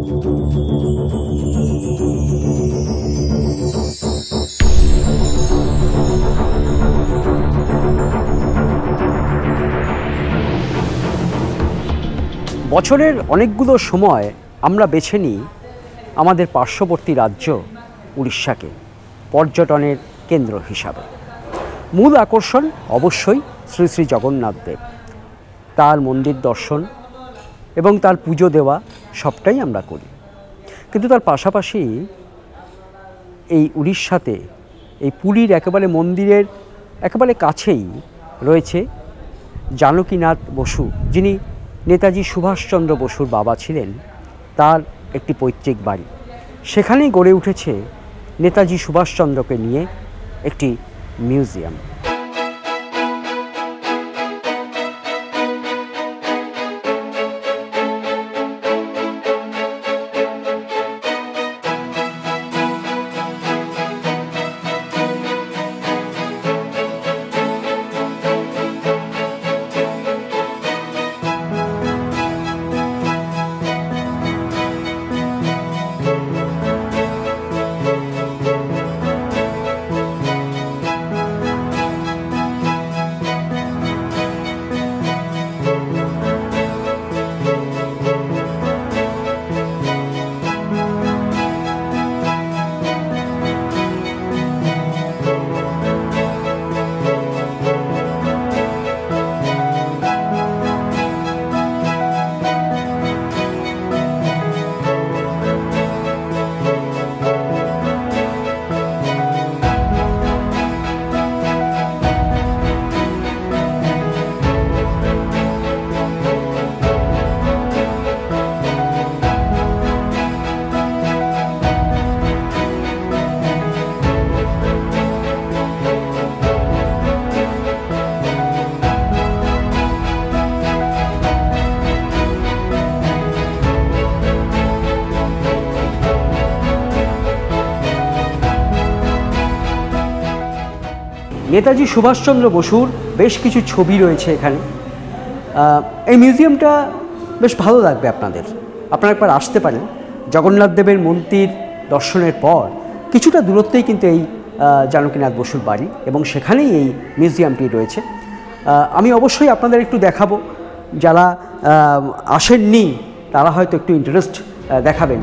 বছরের অনেকগুলো সময় আমরা বেছে নিই আমাদের পার্শ্ববর্তী রাজ্য উড়িষ্যাকে, পর্যটনের কেন্দ্র হিসাবে। মূল আকর্ষণ অবশ্যই শ্রী শ্রী জগন্নাথ দেব। তার মন্দির দর্শন এবং তার পুজো দেওয়া সবটাই আমরা করি। কিন্তু তার পাশাপাশি এই উড়িষ্যাতে এই পুরীর একেবারে মন্দিরের একেবারে কাছেই রয়েছে জানকীনাথ বসু, যিনি নেতাজি সুভাষচন্দ্র বসুর বাবা ছিলেন, তার একটি পৈতৃক বাড়ি। সেখানেই গড়ে উঠেছে নেতাজি সুভাষচন্দ্রকে নিয়ে একটি মিউজিয়াম। নেতাজি সুভাষচন্দ্র বসুর বেশ কিছু ছবি রয়েছে এখানে। এই মিউজিয়ামটা বেশ ভালো লাগবে আপনাদের। আপনারা একবার আসতে পারেন। জগন্নাথ দেবের মন্দির দর্শনের পর কিছুটা দূরত্বেই কিন্তু এই জানকীনাথ বসুর বাড়ি এবং সেখানেই এই মিউজিয়ামটি রয়েছে। আমি অবশ্যই আপনাদের একটু দেখাবো। যারা আসেননি, তারা হয়তো একটু ইন্টারেস্ট দেখাবেন।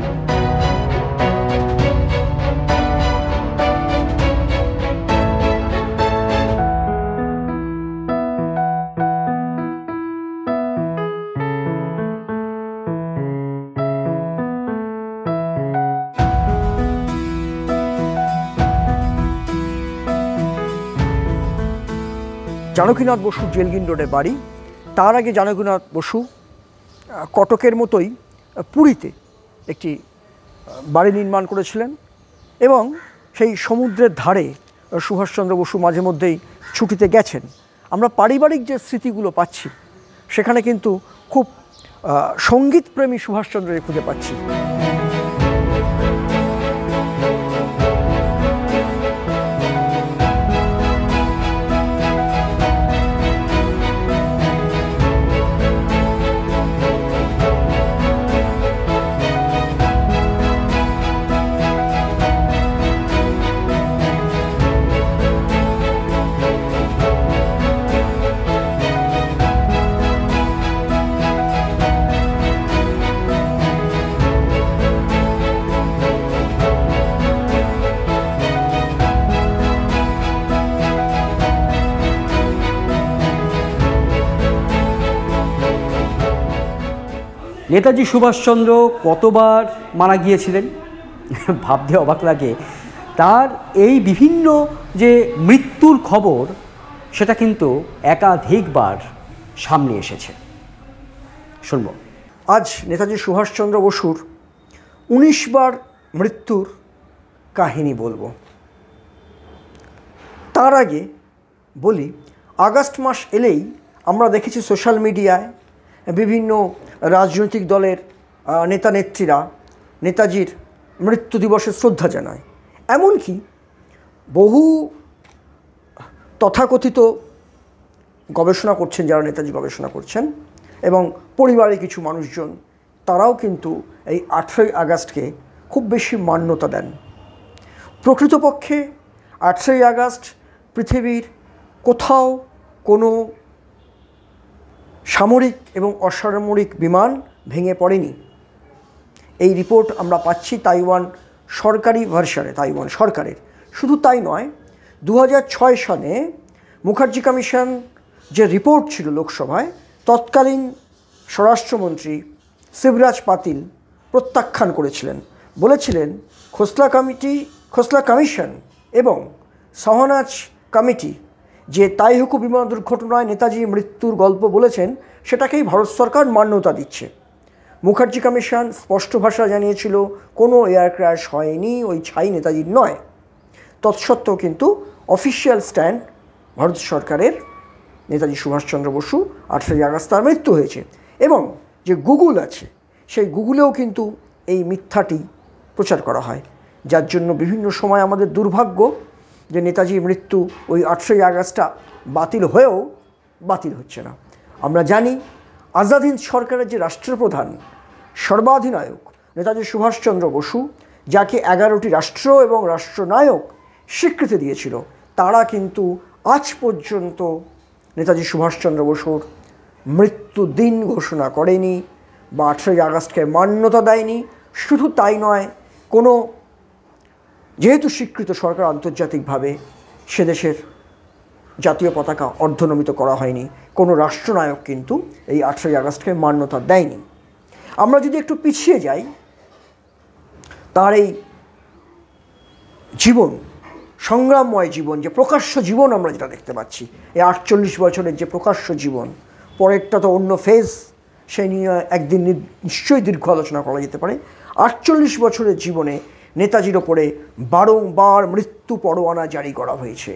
জানকীনাথ বসু জেলগিন রোডের বাড়ি। তার আগে জানকীনাথ বসু কটকের মতোই পুরীতে একটি বাড়ি নির্মাণ করেছিলেন এবং সেই সমুদ্রের ধারে সুভাষচন্দ্র বসু মাঝে মধ্যেই ছুটিতে গেছেন। আমরা পারিবারিক যে স্মৃতিগুলো পাচ্ছি, সেখানে কিন্তু খুব সঙ্গীতপ্রেমী সুভাষচন্দ্রকে খুঁজে পাচ্ছি। নেতাজি সুভাষচন্দ্র কতবার মারা গিয়েছিলেন? ভাবতে অবাক লাগে। তার এই বিভিন্ন যে মৃত্যুর খবর, সেটা কিন্তু একাধিকবার সামনে এসেছে। শুনব। আজ নেতাজি সুভাষচন্দ্র বসুর উনিশ বার মৃত্যুর কাহিনী বলব। তার আগে বলি, আগস্ট মাস এলেই আমরা দেখেছি সোশ্যাল মিডিয়ায় বিভিন্ন রাজনৈতিক দলের নেতা নেত্রীরা নেতাজির মৃত্যু দিবসে শ্রদ্ধা জানায়। এমনকি বহু তথাকথিত গবেষণা করছেন, যারা নেতাজি গবেষণা করছেন, এবং পরিবারের কিছু মানুষজন, তারাও কিন্তু এই আঠেরোই আগস্টকে খুব বেশি মান্যতা দেন। প্রকৃতপক্ষে আঠেরোই আগস্ট পৃথিবীর কোথাও কোনো সামরিক এবং অসামরিক বিমান ভেঙে পড়েনি। এই রিপোর্ট আমরা পাচ্ছি তাইওয়ান সরকারি ভার্সানে, তাইওয়ান সরকারের। শুধু তাই নয় দু সালে মুখার্জি কমিশন যে রিপোর্ট ছিল লোকসভায়, তৎকালীন স্বরাষ্ট্রমন্ত্রী শিবরাজ পাতিল প্রত্যাখ্যান করেছিলেন। বলেছিলেন, খোসলা কমিটি, খোসলা কমিশন এবং সহনাজ কমিটি যে তাইহুকু বিমান দুর্ঘটনায় নেতাজি মৃত্যুর গল্প বলেছেন, সেটাকেই ভারত সরকার মান্যতা দিচ্ছে। মুখার্জি কমিশন স্পষ্ট ভাষা জানিয়েছিল, কোনো এয়ার ক্র্যাশ হয়নি, ওই ছাই নেতাজির নয়। তৎসত্ত্বেও কিন্তু অফিসিয়াল স্ট্যান্ড ভারত সরকারের নেতাজি সুভাষচন্দ্র বসু আঠেরোই আগস্ট তার মৃত্যু হয়েছে। এবং যে গুগল আছে, সেই গুগলেও কিন্তু এই মিথ্যাটি প্রচার করা হয়। যার জন্য বিভিন্ন সময় আমাদের দুর্ভাগ্য যে নেতাজির মৃত্যু ওই আঠেরোই আগস্টটা বাতিল হয়েও বাতিল হচ্ছে না। আমরা জানি আজাদ হিন্দ সরকারের যে রাষ্ট্রপ্রধান, সর্বাধিনায়ক নেতাজি সুভাষচন্দ্র বসু, যাকে এগারোটি রাষ্ট্র এবং রাষ্ট্রনায়ক স্বীকৃতি দিয়েছিল, তারা কিন্তু আজ পর্যন্ত নেতাজি সুভাষচন্দ্র বসুর মৃত্যু দিন ঘোষণা করেনি বা আঠেরোই আগস্টকে মান্যতা দেয়নি। শুধু তাই নয়, কোনো যেহেতু স্বীকৃত সরকার আন্তর্জাতিকভাবে সে দেশের জাতীয় পতাকা অর্ধনমিত করা হয়নি, কোনো রাষ্ট্রনায়ক কিন্তু এই আঠেরোই আগস্টকে মান্যতা দেয়নি। আমরা যদি একটু পিছিয়ে যাই, তার এই জীবন, সংগ্রামময় জীবন, যে প্রকাশ্য জীবন আমরা যেটা দেখতে পাচ্ছি, এই আটচল্লিশ বছরের যে প্রকাশ্য জীবন, পরেরটা তো অন্য ফেজ সেই নিয়ে একদিন নিশ্চয়ই দীর্ঘ আলোচনা করা যেতে পারে। আটচল্লিশ বছরের জীবনে নেতাজির ওপরে বারংবার মৃত্যু পরোয়ানা জারি করা হয়েছে।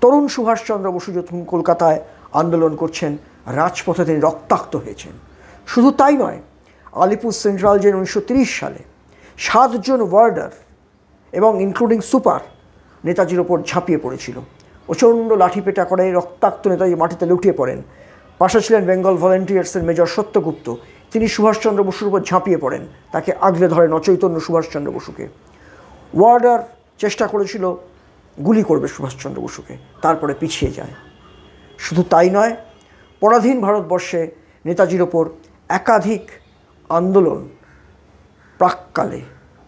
তরুণ সুভাষচন্দ্র বসু যখন কলকাতায় আন্দোলন করছেন, রাজপথে তিনি রক্তাক্ত হয়েছেন। শুধু তাই নয়, আলিপুর সেন্ট্রাল জেল উনিশশো সালে সাতজন ওয়ার্ডার এবং ইনক্লুডিং সুপার নেতাজির ওপর ঝাঁপিয়ে পড়েছিল। প্রচণ্ড লাঠিপেটা করে রক্তাক্ত নেতাজি মাটিতে লুটিয়ে পড়েন। পাশে ছিলেন বেঙ্গল ভলেন্টিয়ার্সের মেজর সত্যগুপ্ত। তিনি সুভাষচন্দ্র বসুর উপর ঝাঁপিয়ে পড়েন। তাকে আগলে ধরেন অচৈতন্য সুভাষচন্দ্র বসুকে। ওয়ার্ডার চেষ্টা করেছিল, গুলি করবে সুভাষচন্দ্র বসুকে। তারপরে পিছিয়ে যায়। শুধু তাই নয়, পরাধীন ভারতবর্ষে নেতাজির ওপর একাধিক আন্দোলন প্রাককালে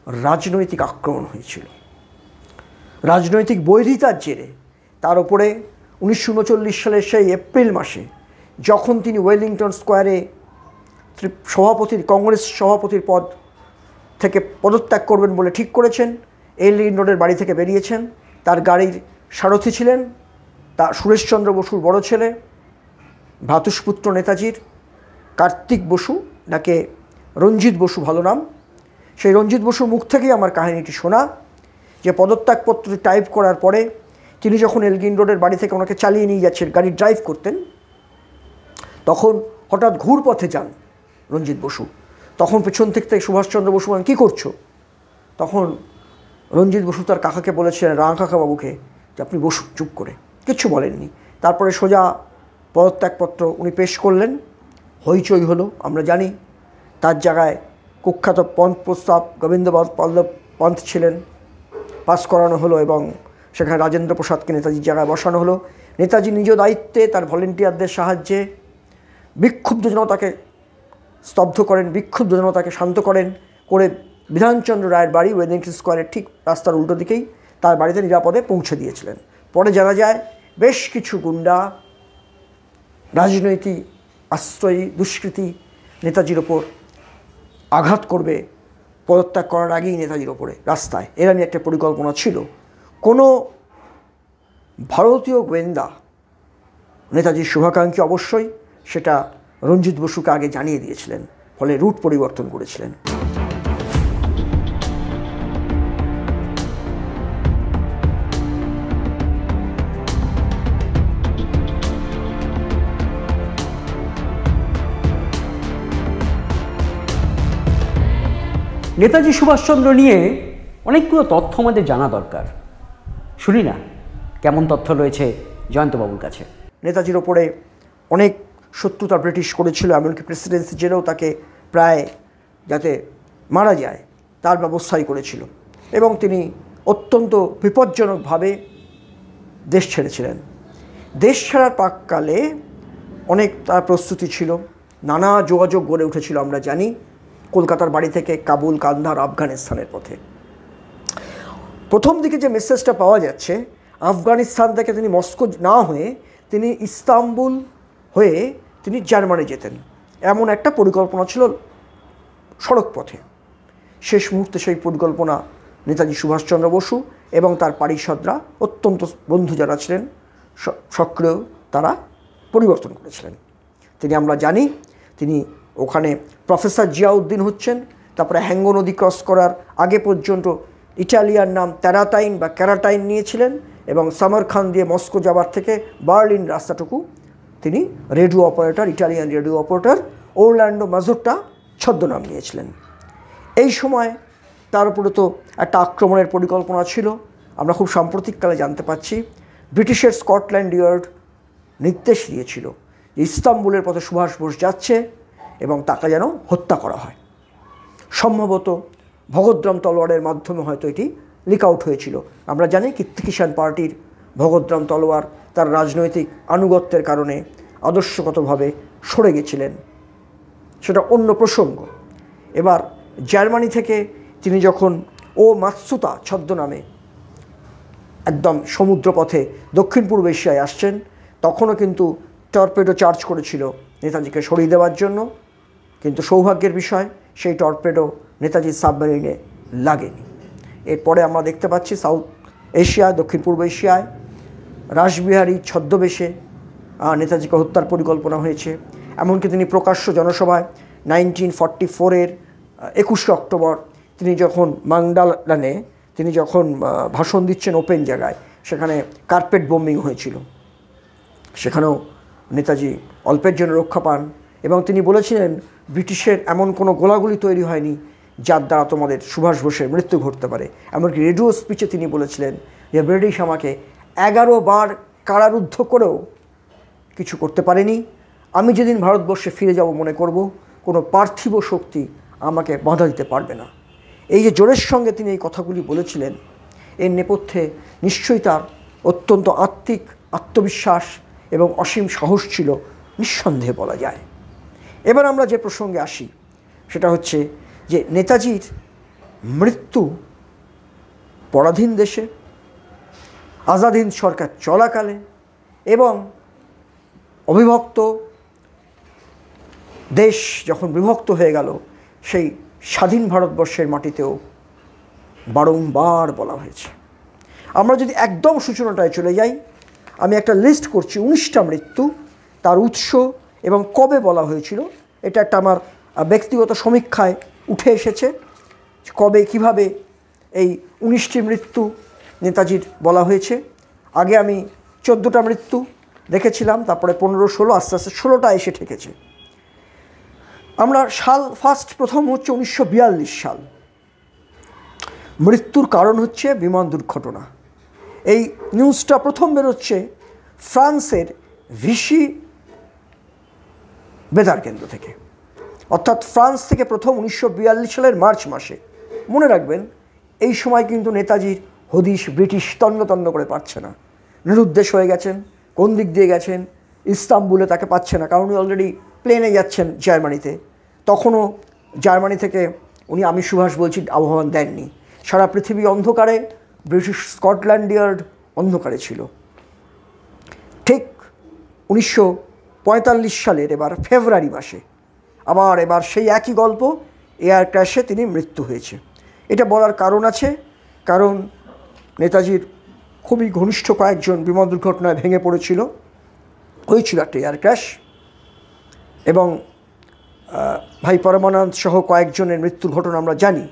রাজনৈতিক আক্রমণ হয়েছিল। রাজনৈতিক বৈধিতার জেরে তার উপরে উনিশশো সালের সেই এপ্রিল মাসে যখন তিনি ওয়েলিংটন স্কোয়ারে সভাপতির কংগ্রেস সভাপতির পদ থেকে পদত্যাগ করবেন বলে ঠিক করেছেন। এলিন রোডের বাড়ি থেকে বেরিয়েছেন। তার গাড়ির সারথি ছিলেন। তা সুরেশচন্দ্র বসুর বড় ছেলে ভ্রাতুষ্পুত্র নেতাজির কার্তিক বসু, নাকে রঞ্জিত বসু ভালো নাম। সেই রঞ্জিত বসুর মুখ থেকেই আমার কাহিনীটি শোনা, যে পদত্যাগপত্র টাইপ করার পরে তিনি যখন এলগিন রোডের বাড়ি থেকে ওনাকে চালিয়ে নিয়ে যাচ্ছেন, গাড়ি ড্রাইভ করতেন, তখন হঠাৎ ঘুর পথে যান। রঞ্জিত বসু। তখন পেছন থেকে সুভাষচন্দ্র বসু বলেন, কী করছ? তখন রঞ্জিত বসু তার কাকাকে বলেছিলেন, রাঙা কাকাবাবুকে, যে আপনি বসু চুপ করে। কিচ্ছু বলেননি। তারপরে সোজা পদত্যাগপত্র উনি পেশ করলেন। হইচই হলো, আমরা জানি। তার জায়গায় কুখ্যাত পন্থ প্রস্তাব গোবিন্দ পল্লব পন্থ ছিলেন। পাস করানো হলো এবং সেখানে রাজেন্দ্র প্রসাদকে নেতাজির জায়গায় বসানো হলো। নেতাজি নিজ দায়িত্বে তার ভলেন্টিয়ারদের সাহায্যে বিক্ষুব্ধ জনতাকে স্তব্ধ করেন, বিক্ষুব্ধ জনতাকে শান্ত করেন, করে বিধানচন্দ্র রায়ের বাড়ি ওয়েলিংটন স্কোয়ারের ঠিক রাস্তার উল্টো দিকেই তার বাড়িতে নিরাপদে পৌঁছে দিয়েছিলেন। পরে জানা যায়, বেশ কিছু গুন্ডা, রাজনৈতিক আশ্রয়ী, দুষ্কৃতী নেতাজির ওপর আঘাত করবে, পদত্যাগ করার আগেই নেতাজির ওপরে, রাস্তায়। এর নিয়ে একটা পরিকল্পনা ছিল। কোনো ভারতীয় গোয়েন্দা নেতাজির শুভাকাঙ্ক্ষী অবশ্যই সেটা রঞ্জিত বসুকে আগে জানিয়ে দিয়েছিলেন, ফলে রুট পরিবর্তন করেছিলেন। নেতাজি সুভাষচন্দ্র নিয়ে অনেকগুলো তথ্য আমাদের জানা দরকার। শুনি না, কেমন তথ্য রয়েছে জয়ন্তবাবুর কাছে? নেতাজির ওপরে অনেক শত্রুতা ব্রিটিশ করেছিল, এমনকি প্রেসিডেন্সি জেলেও তাকে প্রায় যাতে মারা যায়, তার ব্যবস্থাই করেছিল। এবং তিনি অত্যন্ত বিপজ্জনকভাবে দেশ ছেড়েছিলেন। দেশ ছাড়ার পাককালে অনেক তার প্রস্তুতি ছিল, নানা যোগাযোগ গড়ে উঠেছিল, আমরা জানি, কলকাতার বাড়ি থেকে কাবুল, কান্দার, আফগানিস্তানের পথে। প্রথম দিকে যে মেসেজটা পাওয়া যাচ্ছে, আফগানিস্তান থেকে তিনি মস্কো না হয়ে তিনি ইস্তাম্বুল হয়ে তিনি জার্মানি যেতেন। এমন একটা পরিকল্পনা ছিল সড়ক পথে। শেষ মুহূর্তে সেই পরিকল্পনা নেতাজি সুভাষচন্দ্র বসু এবং তার পারিষদরা অত্যন্ত বন্ধু যারা ছিলেন সক্রিয় তারা পরিবর্তন করেছিলেন। তিনি আমরা জানি, তিনি ওখানে প্রফেসর জিয়াউদ্দিন হচ্ছেন, তারপরে হ্যাঙ্গো নদী ক্রস করার আগে পর্যন্ত ইটালিয়ান নাম তেরাটাইন বা ক্যারাটাইন নিয়েছিলেন এবং সামারখান দিয়ে মস্কো যাবার থেকে বার্লিন রাস্তাটুকু তিনি radio operator, Italian radio operator Orlando Mazzotta ছদ্মনাম নিয়েছিলেন। এই সময় তার উপরে তো একটা আক্রমণের পরিকল্পনা ছিল। আমরা খুব সাম্প্রতিককালে জানতে পারছি ব্রিটিশের স্কটল্যান্ড ইয়ার্ড নির্দেশ দিয়েছিল যে ইস্তাম্বুলের পথে সুভাষ বোস যাচ্ছে এবং তাকে যেন হত্যা করা হয়। সম্ভবত ভগদ্রাম তলোয়ারের মাধ্যমে হয়তো এটি লিক আউট হয়েছিল। আমরা জানি কীর্তি কিষাণ পার্টির ভগদ্রাম তলোয়ার তার রাজনৈতিক আনুগত্যের কারণে আদর্শগতভাবে সরে গেছিলেন। সেটা অন্য প্রসঙ্গ। এবার জার্মানি থেকে তিনি যখন ও মাতসুতা ছদ্মনামে একদম সমুদ্রপথে দক্ষিণ পূর্ব এশিয়ায় আসছেন, তখনও কিন্তু টর্পেডো চার্জ করেছিল নেতাজিকে সরিয়ে দেওয়ার জন্য। কিন্তু সৌভাগ্যের বিষয়, সেই টর্পেডো নেতাজির সাবমেরিনে লাগেনি। এরপরে আমরা দেখতে পাচ্ছি সাউথ এশিয়া দক্ষিণ পূর্ব এশিয়ায় রাসবিহারী ছদ্মবেশে নেতাজিকে হত্যার পরিকল্পনা হয়েছে। এমনকি তিনি প্রকাশ্য জনসভায় নাইনটিন ফর্টি ফোরের একুশে অক্টোবর তিনি যখন মাংডালানে তিনি যখন ভাষণ দিচ্ছেন ওপেন জায়গায়, সেখানে কার্পেট বোম্বিং হয়েছিল। সেখানেও নেতাজি অল্পের জন্য রক্ষা পান এবং তিনি বলেছিলেন, ব্রিটিশের এমন কোনো গোলাগুলি তৈরি হয়নি যার দ্বারা তোমাদের সুভাষ বোসের মৃত্যু ঘটতে পারে। এমনকি রেডিও স্পিচে তিনি বলেছিলেন যে, ব্রিটিশ আমাকে এগারো বার কারারুদ্ধ করেও কিছু করতে পারেনি। আমি যেদিন ভারতবর্ষে ফিরে যাব মনে করব, কোনো পার্থিব শক্তি আমাকে বাধা দিতে পারবে না। এই যে জোরের সঙ্গে তিনি এই কথাগুলি বলেছিলেন, এর নেপথ্যে নিশ্চয়ই তার অত্যন্ত আত্মিক আত্মবিশ্বাস এবং অসীম সাহস ছিল, নিঃসন্দেহে বলা যায়। এবার আমরা যে প্রসঙ্গে আসি, সেটা হচ্ছে যে নেতাজির মৃত্যু পরাধীন দেশে আজাদিন সরকার চলাকালে এবং অবিভক্ত দেশ যখন বিভক্ত হয়ে গেল, সেই স্বাধীন ভারতবর্ষের মাটিতেও বারংবার বলা হয়েছে। আমরা যদি একদম সূচনাটায় চলে যাই, আমি একটা লিস্ট করছি, উনিশটা মৃত্যু, তার উৎস এবং কবে বলা হয়েছিল, এটা একটা আমার ব্যক্তিগত সমীক্ষায় উঠে এসেছে, কবে, কীভাবে এই উনিশটি মৃত্যু নেতাজির বলা হয়েছে। আগে আমি চোদ্দোটা মৃত্যু দেখেছিলাম, তারপরে পনেরো, ষোলো, আস্তে আস্তে ষোলোটা এসে ঠেকেছে। আমরা সাল ফার্স্ট প্রথম হচ্ছে উনিশশো বিয়াল্লিশ সাল। মৃত্যুর কারণ হচ্ছে বিমান দুর্ঘটনা। এই নিউজটা প্রথম বেরোচ্ছে ফ্রান্সের ভিসি বেতার কেন্দ্র থেকে। অর্থাৎ ফ্রান্স থেকে প্রথম উনিশশো বিয়াল্লিশ সালের মার্চ মাসে। মনে রাখবেন, এই সময় কিন্তু নেতাজির হদিশ ব্রিটিশ তন্ন তন্ন করে পাচ্ছে না। নিরুদ্দেশ হয়ে গেছেন, কোন দিক দিয়ে গেছেন, ইস্তাম্বুলে তাকে পাচ্ছে না, কারণ উনি অলরেডি প্লেনে যাচ্ছেন জার্মানিতে। তখনও জার্মানি থেকে উনি আমি সুভাষ বলছি আহ্বান দেননি। সারা পৃথিবী অন্ধকারে, ব্রিটিশ স্কটল্যান্ড ইয়ার্ড অন্ধকারে ছিল। ঠিক উনিশশো পঁয়তাল্লিশ সালের এবার ফেব্রুয়ারি মাসে, আবার এবার সেই একই গল্প এয়ার ক্র্যাশে তিনি মৃত্যু হয়েছে। এটা বলার কারণ আছে, কারণ নেতাজির খুবই ঘনিষ্ঠ কয়েকজন বিমান দুর্ঘটনায় ভেঙে পড়েছিল। হয়েছিল একটা এয়ার ক্র্যাশ এবং ভাই পরমানন্দ সহ কয়েকজনের মৃত্যুর ঘটনা আমরা জানি।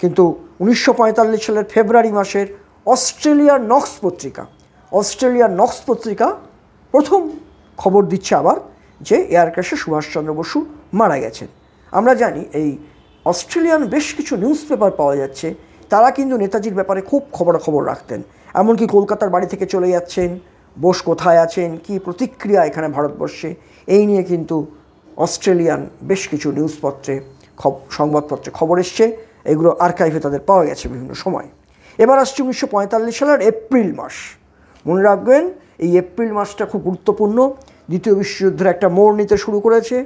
কিন্তু উনিশশো পঁয়তাল্লিশ সালের ফেব্রুয়ারি মাসের অস্ট্রেলিয়ার নক্স পত্রিকা অস্ট্রেলিয়ার নক্স পত্রিকা প্রথম খবর দিচ্ছে আবার যে এয়ার ক্র্যাশে সুভাষচন্দ্র বসু মারা গেছেন। আমরা জানি এই অস্ট্রেলিয়ান বেশ কিছু নিউজ পেপার পাওয়া যাচ্ছে তারা কিন্তু নেতাজির ব্যাপারে খুব খবরাখবর রাখতেন। এমনকি কলকাতার বাড়ি থেকে চলে যাচ্ছেন, বোস কোথায় আছেন, কি প্রতিক্রিয়া এখানে ভারতবর্ষে, এই নিয়ে কিন্তু অস্ট্রেলিয়ান বেশ কিছু নিউজপত্রে সংবাদপত্রে খবর এসছে। এগুলো আর্কাইভে তাদের পাওয়া গেছে বিভিন্ন সময়। এবার আসছে উনিশশো পঁয়তাল্লিশ সালের এপ্রিল মাস। মনে রাখবেন, এই এপ্রিল মাসটা খুব গুরুত্বপূর্ণ। দ্বিতীয় বিশ্বযুদ্ধের একটা মোড় নিতে শুরু করেছে।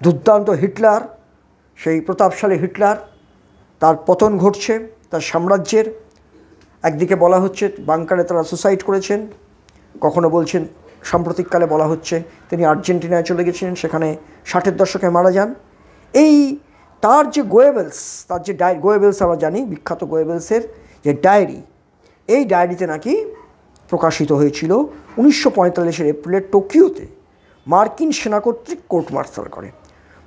দুর্দান্ত হিটলার, সেই প্রতাপশালী হিটলার। তার পতন ঘটছে, তার সাম্রাজ্যের। একদিকে বলা হচ্ছে বাংকারে তারা সুসাইড করেছেন, কখনো বলছেন সাম্প্রতিককালে বলা হচ্ছে তিনি আর্জেন্টিনায় চলে গেছিলেন, সেখানে ষাটের দশকে মারা যান। এই তার যে গোয়েবেলস, তার যে ডায়, গোয়েবেলস আমরা জানি, বিখ্যাত গোয়েবেলসের যে ডায়েরি, এই ডায়েরিতে নাকি প্রকাশিত হয়েছিল উনিশশো পঁয়তাল্লিশের এপ্রিলের টোকিওতে মার্কিন সেনা কর্তৃক কোর্ট মার্শাল করে।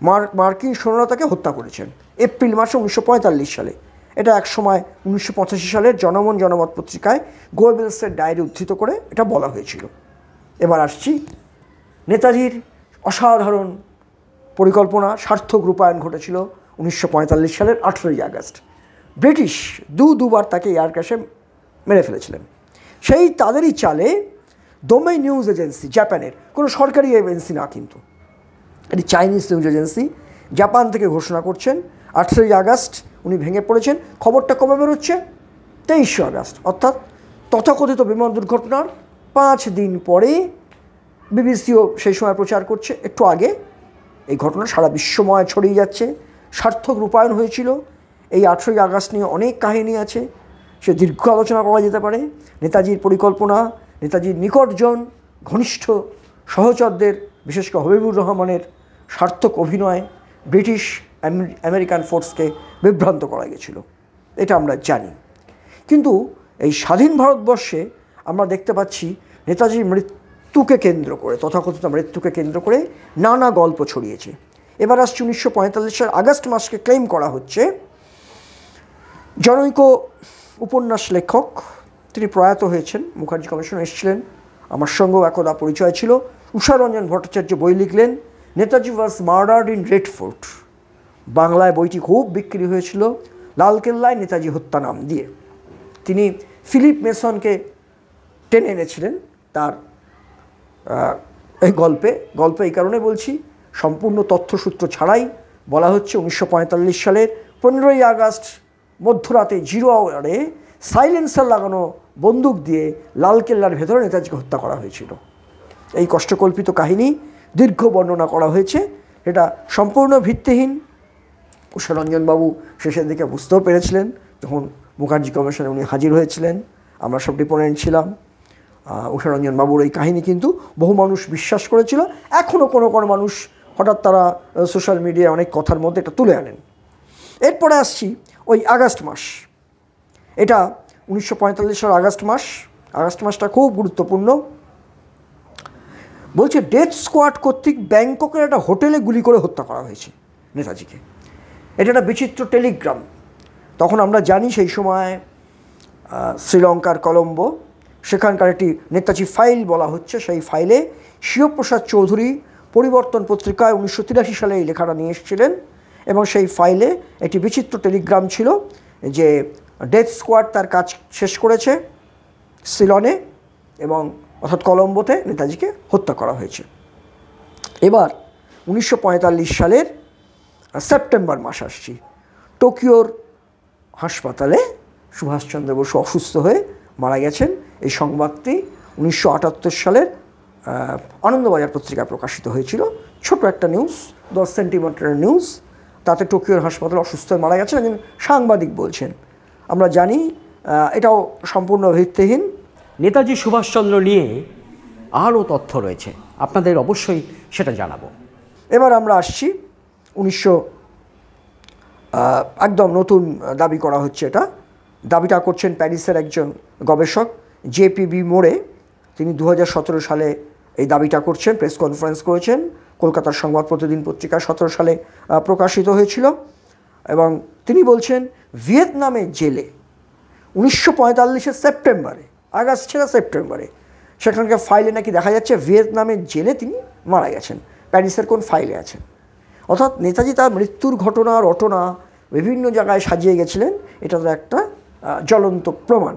মার, মার্কিন সৈন্যরা তাকে হত্যা করেছেন। এপ্রিল মাসে উনিশশো পঁয়তাল্লিশ সালে। এটা একসময় উনিশশো পঁচাশি সালের জনমন জনমত পত্রিকায় গোয়েবেলসের ডায়েরি উদ্ধৃত করে এটা বলা হয়েছিল। এবার আসছি নেতাজির অসাধারণ পরিকল্পনা, সার্থক রূপায়ণ ঘটেছিল উনিশশো পঁয়তাল্লিশ সালের আঠেরোই আগস্ট। ব্রিটিশ দু দুবার তাকে এয়ার ক্যাশে মেরে ফেলেছিলেন। সেই তাদেরই চালে দোমাই নিউজ এজেন্সি জাপানের কোনো সরকারি এজেন্সি না কিন্তু। এটি চাইনিজ নিউজ এজেন্সি জাপান থেকে ঘোষণা করছেন আঠেরোই আগস্ট উনি ভেঙে পড়েছেন। খবরটা কবে বেরোচ্ছে? তেইশে আগস্ট। অর্থাৎ তথাকথিত বিমান দুর্ঘটনার পাঁচ দিন পরে বিবিসিও সেই সময় প্রচার করছে। একটু আগে এই ঘটনা সারা বিশ্বময় ছড়িয়ে যাচ্ছে। সার্থক রূপায়ণ হয়েছিল। এই আঠেরোই আগস্ট নিয়ে অনেক কাহিনী আছে। সে দীর্ঘ আলোচনা করা যেতে পারে। নেতাজির পরিকল্পনা, নেতাজির নিকটজন, ঘনিষ্ঠ সহচরদের, বিশেষ করে হবিবুর রহমানের সার্থক অভিনয়, ব্রিটিশ আমেরিকান ফোর্সকে বিভ্রান্ত করা গেছিল। এটা আমরা জানি। কিন্তু এই স্বাধীন ভারতবর্ষে আমরা দেখতে পাচ্ছি নেতাজির মৃত্যুকে কেন্দ্র করে, তথাকথিত মৃত্যুকে কেন্দ্র করে নানা গল্প ছড়িয়েছে। এবার আসছে উনিশশো পঁয়তাল্লিশের আগস্ট মাসকে ক্লেম করা হচ্ছে জনৈক উপন্যাস লেখক। তিনি প্রয়াত হয়েছেন, মুখার্জি কমিশন এসেছিলেন। আমার সঙ্গেও একদা পরিচয় ছিল। উষারঞ্জন ভট্টাচার্য বই লিখলেন, Netaji was murdered in Red Fort বাংলায় বইটি খুব বিক্রি হয়েছিল লালকেল্লায় নেতাজি হত্যা নাম দিয়ে। তিনি ফিলিপ মেসনকে টেনে এনেছিলেন তার এই গল্পে। গল্প এই কারণে বলছি, সম্পূর্ণ তথ্যসূত্র ছাড়াই বলা হচ্ছে উনিশশো পঁয়তাল্লিশ সালের পনেরোই আগস্ট মধ্যরাতে জিরো আওয়ারে সাইলেন্সার লাগানো বন্দুক দিয়ে লালকেল্লার ভেতরে নেতাজিকে হত্যা করা হয়েছিল। এই কষ্টকল্পিত কাহিনী দীর্ঘ বর্ণনা করা হয়েছে। এটা সম্পূর্ণ ভিত্তিহীন। উষারঞ্জনবাবু শেষের দিকে বুঝতেও পেরেছিলেন, যখন মুখার্জি কমিশনে উনি হাজির হয়েছিলেন, আমরা সব ডিপোনেন্ট ছিলাম। উষারঞ্জনবাবুর এই কাহিনী কিন্তু বহু মানুষ বিশ্বাস করেছিল এখনও কোনো কোনো মানুষ হঠাৎ তারা সোশ্যাল মিডিয়ায় অনেক কথার মধ্যে এটা তুলে আনেন। এরপরে আসছি ওই আগস্ট মাস। এটা উনিশশো পঁয়তাল্লিশের আগস্ট মাস। আগস্ট মাসটা খুব গুরুত্বপূর্ণ। বলছে ডেথ স্কোয়াড কর্তৃক ব্যাংককের একটা হোটেলে গুলি করে হত্যা করা হয়েছে নেতাজিকে। এটা একটা বিচিত্র টেলিগ্রাম। তখন আমরা জানি সেই সময় শ্রীলঙ্কার কলম্বো, সেখানকার একটি নেতাজি ফাইল বলা হচ্ছে, সেই ফাইলে শিবপ্রসাদ চৌধুরী পরিবর্তন পত্রিকায় উনিশশো তিরাশি সালে এই লেখাটা নিয়ে এসেছিলেন এবং সেই ফাইলে একটি বিচিত্র টেলিগ্রাম ছিল যে ডেথ স্কোয়াড তার কাজ শেষ করেছে সিলনে এবং অর্থাৎ কলম্বোতে নেতাজিকে হত্যা করা হয়েছে। এবার উনিশশো পঁয়তাল্লিশ সালের সেপ্টেম্বর মাস আসছি। টোকিওর হাসপাতালে সুভাষচন্দ্র বসু অসুস্থ হয়ে মারা গেছেন। এই সংবাদটি উনিশশো আটাত্তর সালের আনন্দবাজার পত্রিকায় প্রকাশিত হয়েছিল। ছোট একটা নিউজ দশ সেন্টিমিটারের নিউজ। তাতে টোকিওর হাসপাতালে অসুস্থ হয়ে মারা গেছেন একজন সাংবাদিক বলছেন। আমরা জানি এটাও সম্পূর্ণ ভিত্তিহীন। নেতাজি সুভাষচন্দ্র নিয়ে আরও তথ্য রয়েছে। আপনাদের অবশ্যই সেটা জানাব। এবার আমরা আসছি উনিশশো একদম নতুন দাবি করা হচ্ছে এটা। দাবিটা করছেন প্যারিসের একজন গবেষক জেপিবি মোড়ে। তিনি দু হাজার সতেরো সালে এই দাবিটা করছেন, প্রেস কনফারেন্স করেছেন। কলকাতার সংবাদ প্রতিদিন পত্রিকা সতেরো সালে প্রকাশিত হয়েছিল। এবং তিনি বলছেন ভিয়েতনামের জেলে উনিশশো পঁয়তাল্লিশের সেপ্টেম্বরে, আগস্ট ছিল সেপ্টেম্বরে, সেখানকার ফাইলে নাকি দেখা যাচ্ছে ভিয়েতনামের জেলে তিনি মারা গেছেন। প্যারিসের কোন ফাইলে আছেন? অর্থাৎ নেতাজি তার মৃত্যুর ঘটনা, রটনা বিভিন্ন জায়গায় সাজিয়ে গেছিলেন। এটা তো একটা জ্বলন্ত প্রমাণ।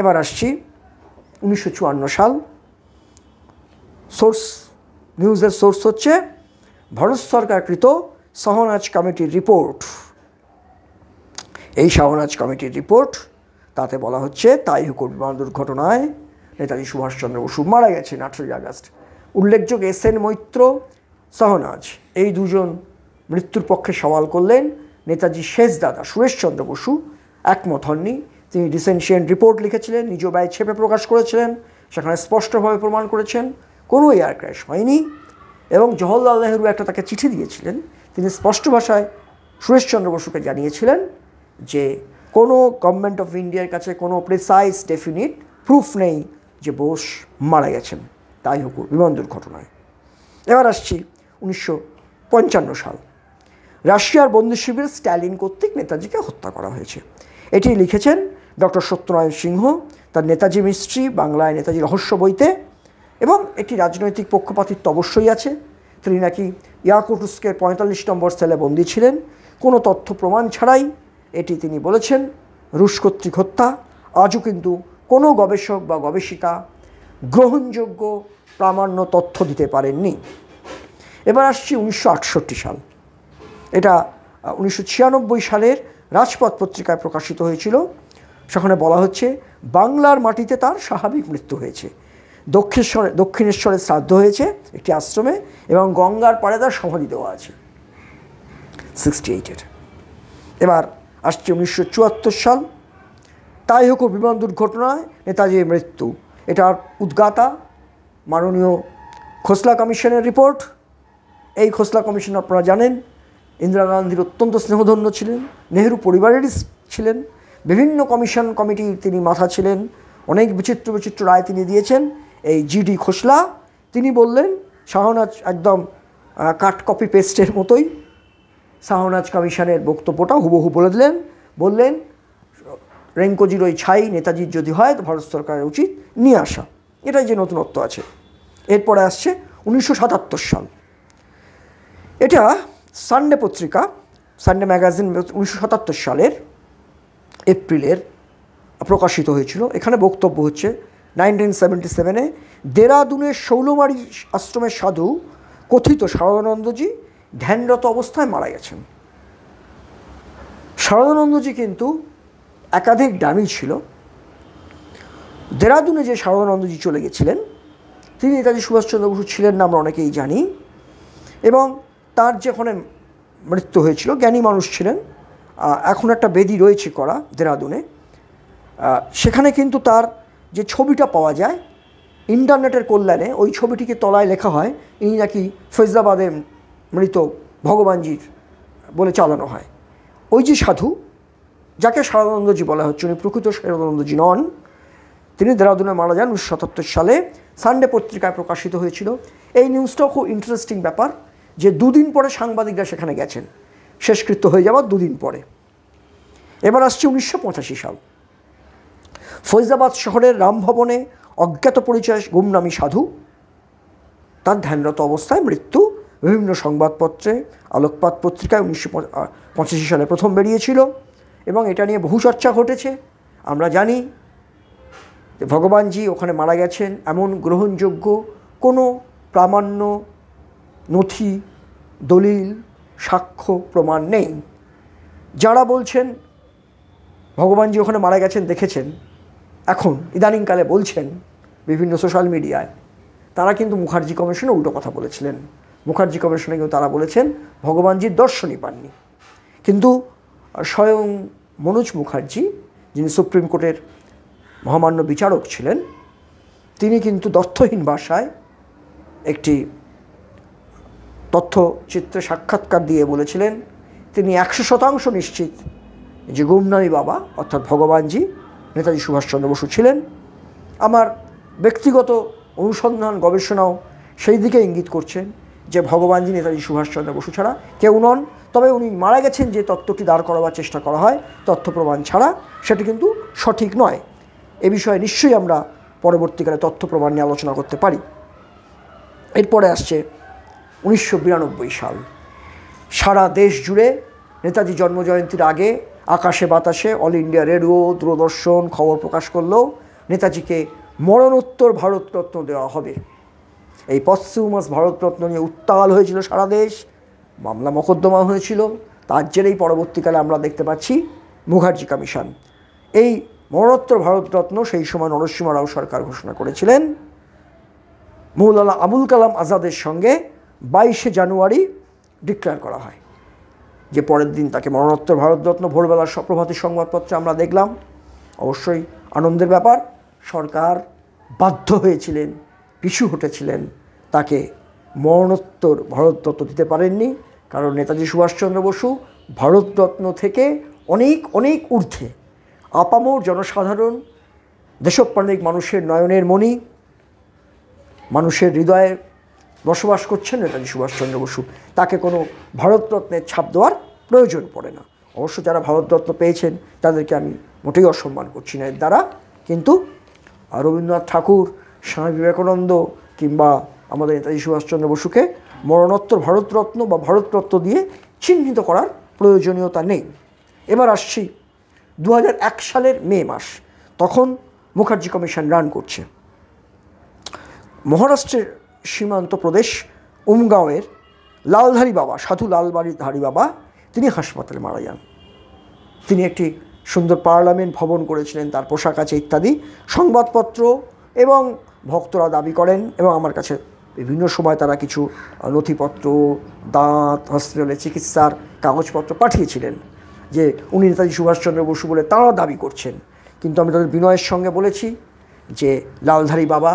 এবার আসছি উনিশশো চুয়ান্ন সাল। সোর্স, নিউজের সোর্স হচ্ছে, ভারত সরকারকৃত সহনাজ কমিটির রিপোর্ট। এই সহনাজ কমিটির রিপোর্ট, তাতে বলা হচ্ছে, তাই হুকুর বিমান দুর্ঘটনায় নেতাজি সুভাষচন্দ্র বসু মারা গেছেন আঠেরোই আগস্ট। উল্লেখযোগ্য এস এন মৈত্র সহনাজ, এই দুজন মৃত্যুর পক্ষে সওয়াল করলেন। নেতাজি শেষ দাদা সুরেশচন্দ্র বসু একমত হননি। তিনি ডিসেনশিয়েন্ট রিপোর্ট লিখেছিলেন, নিজ ব্যয় ছেপে প্রকাশ করেছিলেন, সেখানে স্পষ্টভাবে প্রমাণ করেছেন। কোনো এয়ার ক্র্যাশ হয়নি এবং জওহরলাল নেহরু একটা তাকে চিঠি দিয়েছিলেন। তিনি স্পষ্ট ভাষায় সুরেশচন্দ্র বসুকে জানিয়েছিলেন যে কোনো গভর্নমেন্ট অফ ইন্ডিয়ার কাছে কোনো প্রিসাইজ ডেফিনিট প্রুফ নেই যে বোস মারা গেছেন। তাই হুকুর বিমান দুর্ঘটনায়। এবার আসছি উনিশশো পঞ্চান্ন সাল। রাশিয়ার বন্দি শিবির স্ট্যালিন কর্তৃক নেতাজিকে হত্যা করা হয়েছে। এটি লিখেছেন ডক্টর সত্যনারায়ণ সিংহ, তার নেতাজি মিস্ট্রি বাংলায় নেতাজি রহস্য বইতে এবং একটি রাজনৈতিক পক্ষপাতিত্ব অবশ্যই আছে। তিনি নাকি ইয়াকুটুস্কের পঁয়তাল্লিশ নম্বর সেলে বন্দী ছিলেন। কোনো তথ্য প্রমাণ ছাড়াই এটি তিনি বলেছেন, রুশ কর্তৃক হত্যা। আজও কিন্তু কোনো গবেষক বা গবেষিকা গ্রহণযোগ্য প্রামাণ্য তথ্য দিতে পারেননি। এবার আসছি উনিশশো আটষট্টি সাল। এটা উনিশশো ছিয়ানব্বই সালের রাজপথ পত্রিকায় প্রকাশিত হয়েছিল। সেখানে বলা হচ্ছে, বাংলার মাটিতে তার স্বাভাবিক মৃত্যু হয়েছে। দক্ষিণেশ্বরে দক্ষিণেশ্বরে শ্রাদ্ধ হয়েছে একটি আশ্রমে এবং গঙ্গার পাড়ে তার সমাধি দেওয়া আছে। সিক্সটি এইটের এবার আসছে উনিশশো চুয়াত্তর সাল। তাই হোক বিমান দুর্ঘটনায় নেতাজির মৃত্যু। এটার উদ্গাতা, মাননীয় খোসলা কমিশনের রিপোর্ট। এই খোসলা কমিশন আপনারা জানেন, ইন্দিরা গান্ধীর অত্যন্ত স্নেহধন্য ছিলেন, নেহরু পরিবারেরই ছিলেন, বিভিন্ন কমিশন কমিটির তিনি মাথা ছিলেন, অনেক বিচিত্র বিচিত্র রায় তিনি দিয়েছেন, এই জিডি খোসলা, তিনি বললেন, শাহনাজ একদম কাট কপি পেস্টের মতোই, শাহনাজ কমিশনের বক্তব্যটা হুবহু বলে দিলেন, বললেন, রেঙ্কোজির ওই ছাই নেতাজির যদি হয়, তো ভারত সরকারের উচিত নিয়ে আসা। এটাই যে নতুনত্ব আছে। এরপরে আসছে উনিশশো সাতাত্তর সাল। এটা সানডে পত্রিকা সানডে ম্যাগাজিন উনিশশো সাতাত্তর সালের, এপ্রিলের প্রকাশিত হয়েছিল। এখানে বক্তব্য হচ্ছে নাইনটিন সেভেন্টি সেভেনে দেরাদুনের শৌলমারি আশ্রমের সাধু কথিত শারদানন্দজি ধ্যানরত অবস্থায় মারা গেছেন। শারদানন্দজি কিন্তু একাধিক ডামি ছিল। দেরাদুনে যে শারদানন্দজি চলে গেছিলেন, তিনি নেতাজি সুভাষচন্দ্র বসু ছিলেন না আমরা অনেকেই জানি। এবং তার যেখানে মৃত্যু হয়েছিল, জ্ঞানী মানুষ ছিলেন এখন একটা বেদি রয়েছে করা, দেরাদুনে। সেখানে কিন্তু তার যে ছবিটা পাওয়া যায়, ইন্টারনেটের কল্যাণে, ওই ছবিটিকে তলায় লেখা হয়, ইনি নাকি ফৈজাবাদে মৃত ভগবানজির বলে চালানো হয়। ওই যে সাধু, যাকে শারদানন্দজি বলা হচ্ছে, উনি প্রকৃত শারদানন্দজি নন, তিনি দেরাদুনে মারা যান উনিশশো সাতাত্তর সালে। সানডে পত্রিকায় প্রকাশিত হয়েছিল। এই নিউজটাও খুব ইন্টারেস্টিং ব্যাপার। যে দুদিন পরে সাংবাদিকরা সেখানে গেছেন। শেষকৃত্য হয়ে যাওয়ার দুদিন পরে। এবার আসছে উনিশশো পঁচাশি সাল। ফৈজাবাদ শহরের রামভবনে অজ্ঞাত পরিচয় গুমনামী সাধু, তার ধ্যানরত অবস্থায় মৃত্যু। বিভিন্ন সংবাদপত্রে, আলোকপাত পত্রিকায় উনিশশো পঁচাশি সালে প্রথম বেরিয়েছিল এবং এটা নিয়ে বহু চর্চা ঘটেছে। আমরা জানি ভগবানজি ওখানে মারা গেছেন। এমন গ্রহণযোগ্য কোনো প্রামাণ্য নথি, দলিল, সাক্ষ্য, প্রমাণ নেই। যারা বলছেন, ভগবানজি ওখানে মারা গেছেন, দেখেছেন, এখন, ইদানিংকালে বলছেন বিভিন্ন সোশ্যাল মিডিয়ায়, তারা কিন্তু মুখার্জি কমিশনে উল্টো কথা বলেছিলেন। মুখার্জি কমিশনে কিন্তু তারা বলেছেন, ভগবানজির দর্শনই পাননি। কিন্তু, স্বয়ং মনোজ মুখার্জি, যিনি সুপ্রিম কোর্টের মহামান্য বিচারক ছিলেন, তিনি কিন্তু তথ্যহীন ভাষায় একটি তথ্যচিত্রে সাক্ষাৎকার দিয়ে বলেছিলেন, তিনি একশো শতাংশ নিশ্চিত যে গুমনামী বাবা, অর্থাৎ ভগবানজি, নেতাজি সুভাষচন্দ্র বসু ছিলেন। আমার ব্যক্তিগত অনুসন্ধান গবেষণাও সেই দিকে ইঙ্গিত করছেন যে ভগবানজি, নেতাজি সুভাষচন্দ্র বসু ছাড়া কেউ নন। তবে উনি মারা গেছেন যে তত্ত্বটি দাঁড় করাবার চেষ্টা করা হয়, তথ্য প্রমাণ ছাড়া সেটি কিন্তু সঠিক নয়। এ বিষয়ে নিশ্চয়ই আমরা পরবর্তীকালে তথ্য প্রমাণ নিয়ে আলোচনা করতে পারি। এরপরে আসছে উনিশশো বিরানব্বই সাল। সারা দেশ জুড়ে নেতাজি জন্মজয়ন্তীর আগে আকাশে বাতাসে অল ইন্ডিয়া রেডিও, দূরদর্শন খবর প্রকাশ করলেও নেতাজিকে মরণোত্তর ভারতরত্ন দেওয়া হবে। এই পশ্চিমাস ভারতরত্ন নিয়ে উত্তাল হয়েছিল সারা দেশ, মামলা মকদ্দমা হয়েছিল, তার জেরেই পরবর্তীকালে আমরা দেখতে পাচ্ছি মুখার্জি কমিশন। এই মরণোত্তর ভারতরত্ন সেই সময় নরসিংহ রাও সরকার ঘোষণা করেছিলেন। মৌলানা আবুল কালাম আজাদের সঙ্গে বাইশে জানুয়ারি ডিক্লেয়ার করা হয়। যে পরের দিন তাকে মরণোত্তর ভারতরত্ন ভোরবেলার সপ্রভাতী সংবাদপত্রে আমরা দেখলাম। অবশ্যই আনন্দের ব্যাপার, সরকার বাধ্য হয়েছিলেন, পিছু হটেছিলেন, তাকে মরণোত্তর ভারতরত্ন দিতে পারেননি। কারণ নেতাজি সুভাষচন্দ্র বসু ভারতরত্ন থেকে অনেক অনেক ঊর্ধ্বে। আপামোর জনসাধারণ দেশপ্রাণিক মানুষের নয়নের মণি, মানুষের হৃদয়ে বসবাস করছেন নেতাজি সুভাষচন্দ্র বসু। তাকে কোনো ভারতরত্নের ছাপ দেওয়ার প্রয়োজন পড়ে না। অবশ্য যারা ভারতরত্ন পেয়েছেন, তাদেরকে আমি মোটেই অসম্মান করছি না এর দ্বারা। কিন্তু রবীন্দ্রনাথ ঠাকুর, স্বামী বিবেকানন্দ কিংবা আমাদের নেতাজি সুভাষচন্দ্র বসুকে মরণোত্তর ভারতরত্ন বা ভারতরত্ন দিয়ে চিহ্নিত করার প্রয়োজনীয়তা নেই। এবার আসছি দু হাজার এক সালের মে মাস। তখন মুখার্জি কমিশন রান করছে। মহারাষ্ট্রের সীমান্ত প্রদেশ, উমগাঁওয়ের লালধারী বাবা, সাধু লালবাড়ি ধারী বাবা, তিনি হাসপাতালে মারা যান। তিনি একটি সুন্দর পার্লামেন্ট ভবন করেছিলেন, তার পোশাক আছে ইত্যাদি। সংবাদপত্র এবং ভক্তরা দাবি করেন এবং আমার কাছে বিভিন্ন সময় তারা কিছু নথিপত্র, দাঁত হসপিটালে চিকিৎসার কাগজপত্র পাঠিয়েছিলেন যে উনি নেতাজি সুভাষচন্দ্র বসু বলে তারা দাবি করছেন। কিন্তু আমি তাদের বিনয়ের সঙ্গে বলেছি যে লালধারী বাবা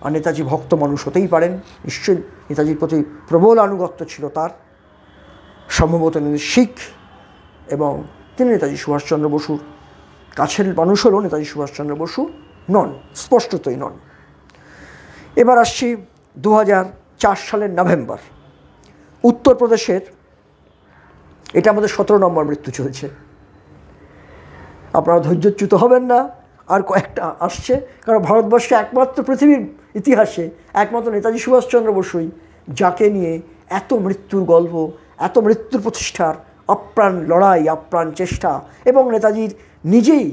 আর নেতাজি ভক্ত মানুষ হতেই পারেন। নিশ্চয়ই নেতাজির প্রতি প্রবল আনুগত্য ছিল তার। সম্ভবত শিখ এবং তিনি নেতাজি সুভাষচন্দ্র বসুর কাছের মানুষ হলেও নেতাজি সুভাষচন্দ্র বসু নন, স্পষ্টতই নন। এবার আসছি দু হাজার চার সালের নভেম্বর। উত্তরপ্রদেশের এটা আমাদের সতেরো নম্বর মৃত্যু চলছে। আপনারা ধৈর্যচ্যুত হবেন না। আর কয়েকটা আসছে। কারণ ভারতবর্ষে একমাত্র পৃথিবীর ইতিহাসে একমাত্র নেতাজি সুভাষচন্দ্র বসুই, যাকে নিয়ে এত মৃত্যুর গল্প, এত মৃত্যুর প্রতিষ্ঠার আপ্রাণ লড়াই, আপ্রাণ চেষ্টা, এবং নেতাজির নিজেই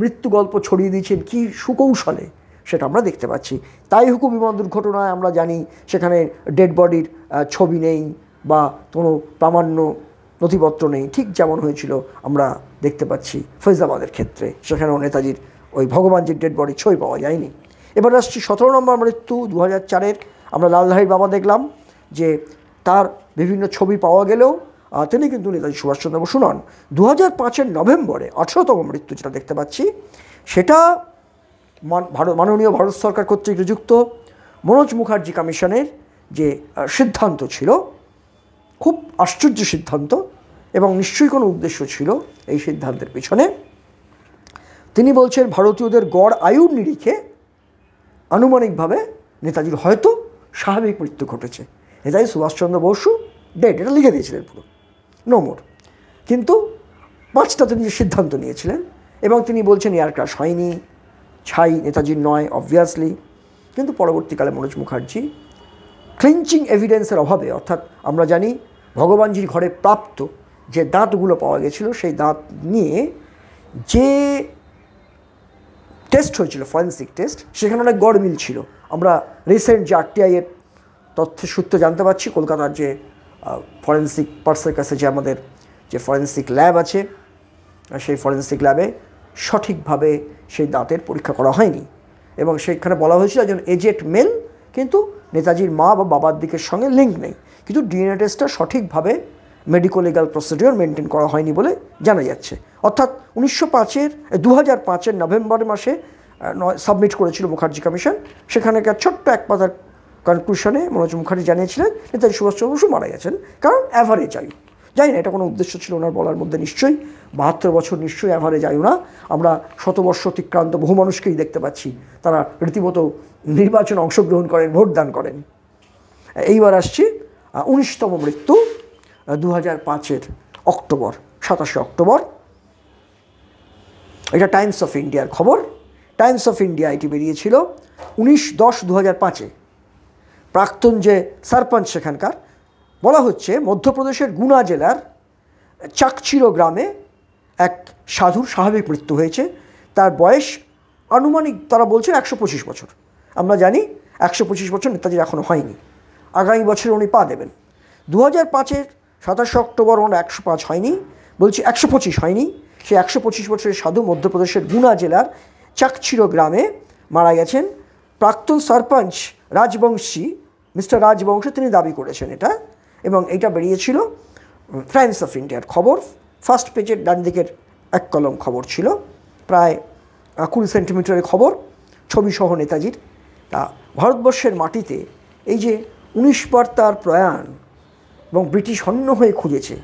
মৃত্যু গল্প ছড়িয়ে দিয়েছেন কি সুকৌশলে, সেটা আমরা দেখতে পাচ্ছি। তাই হুকুম বিমান দুর্ঘটনায় আমরা জানি সেখানে ডেড বডির ছবি নেই বা কোনো প্রামাণ্য নথিপত্র নেই। ঠিক যেমন হয়েছিল আমরা দেখতে পাচ্ছি ফৈজাবাদের ক্ষেত্রে, সেখানেও নেতাজির ওই ভগবানজির ডেড বডির ছবি পাওয়া যায়নি। এবার আসছি সতেরো নম্বর মৃত্যু দু হাজার চারের। আমরা লালধারীর বাবা দেখলাম যে তার বিভিন্ন ছবি পাওয়া গেলেও তিনি কিন্তু নেতাজি সুভাষচন্দ্র বসু নন। দু হাজার পাঁচের নভেম্বরে আঠেরোতম মৃত্যু যেটা দেখতে পাচ্ছি, সেটা ভারত, মাননীয় ভারত সরকার কর্তৃক নিযুক্ত মনোজ মুখার্জি কমিশনের যে সিদ্ধান্ত ছিল, খুব আশ্চর্য সিদ্ধান্ত এবং নিশ্চয়ই কোনো উদ্দেশ্য ছিল এই সিদ্ধান্তের পিছনে। তিনি বলছেন, ভারতীয়দের গড় আয়ুর নিরিখে আনুমানিকভাবে নেতাজির হয়তো স্বাভাবিক মৃত্যু ঘটেছে। নেতাজি সুভাষচন্দ্র বসু ডেড এটা লিখে দিয়েছিলেন পুরো। নোমর কিন্তু পাঁচটা তিনি সিদ্ধান্ত নিয়েছিলেন, এবং তিনি বলছেন এয়ার ক্রাশ হয়নি, ছাই নেতাজির নয় অবভিয়াসলি কিন্তু পরবর্তীকালে মনোজ মুখার্জি ক্লিঞ্চিং এভিডেন্সের অভাবে, অর্থাৎ আমরা জানি ভগবানজির ঘরে প্রাপ্ত যে দাঁতগুলো পাওয়া গেছিল, সেই দাঁত নিয়ে যে টেস্ট হয়েছিল ফরেন্সিক টেস্ট সেখানে অনেক গড়মিল ছিল। আমরা রিসেন্ট যে আরটিআইয়ের তথ্যের সূত্রে জানতে পারছি, কলকাতার যে ফরেন্সিক পার্সের কাছে যে আমাদের যে ফরেন্সিক ল্যাব আছে সেই ফরেন্সিক ল্যাবে সঠিকভাবে সেই দাঁতের পরীক্ষা করা হয়নি। এবং সেখানে বলা হয়েছিল একজন এজেট মেল কিন্তু নেতাজির মা বা বাবার দিকের সঙ্গে লিঙ্ক নেই। কিন্তু ডিএনএ টেস্টটা সঠিকভাবে মেডিকো লিগাল প্রসিডিওর মেনটেন করা হয়নি বলে জানা যাচ্ছে। অর্থাৎ উনিশশো পাঁচের দু হাজার পাঁচের নভেম্বর মাসে সাবমিট করেছিল মুখার্জি কমিশন সেখানেকার ছোট্ট এক পাতার কনক্লুশনে মনোজ মুখার্জি জানিয়েছিলেন, নেতাজি সুভাষচন্দ্র বসু মারা গেছেন, কারণ অ্যাভারেজ আয়ু। জানি না, এটা কোনো উদ্দেশ্য ছিল ওনার বলার মধ্যে নিশ্চয়ই, বাহাত্তর বছর নিশ্চয়ই অ্যাভারেজ আয়ু না। আমরা শতবর্ষ অতিক্রান্ত বহু মানুষকেই দেখতে পাচ্ছি, তারা রীতিমতো নির্বাচনে অংশগ্রহণ করেন, ভোটদান করেন। এইবার আসছি উনিশতম মৃত্যু। দু হাজার পাঁচের অক্টোবর, সাতাশে অক্টোবর। এটা টাইমস অফ ইন্ডিয়ার খবর। টাইমস অফ ইন্ডিয়া এটি বেরিয়েছিল উনিশ দশ দু হাজার পাঁচে। প্রাক্তন যে সারপঞ্চ সেখানকার, বলা হচ্ছে মধ্যপ্রদেশের গুনা জেলার চাকচিরো গ্রামে এক সাধুর স্বাভাবিক মৃত্যু হয়েছে। তার বয়স আনুমানিক তারা বলছেন একশো পঁচিশ বছর। আমরা জানি একশো পঁচিশ বছর নেতাজির এখনও হয়নি। আগামী বছর উনি পা দেবেন। দু হাজার পাঁচের সাতাশে অক্টোবর ওনার একশো পাঁচ হয়নি, বলছি একশো পঁচিশ হয়নি, সে একশো পঁচিশ বছরের সাধু মধ্যপ্রদেশের গুনা জেলার চাকচিরো গ্রামে মারা গেছেন। প্রাক্তন সরপঞ্চ রাজবংশী, মিস্টার রাজবংশ, তিনি দাবি করেছেন এটা, এবং এটা বেরিয়েছিল টাইমস অফ ইন্ডিয়ার খবর, ফার্স্ট পেজের ডান দিকের এক কলম খবর ছিল, প্রায় কুড়ি সেন্টিমিটারের খবর ছবিসহ নেতাজির। তা ভারতবর্ষের মাটিতে এই যে উনিশ বার তার প্রয়াণ এবং ব্রিটিশ অন্য হয়ে খুঁজেছে।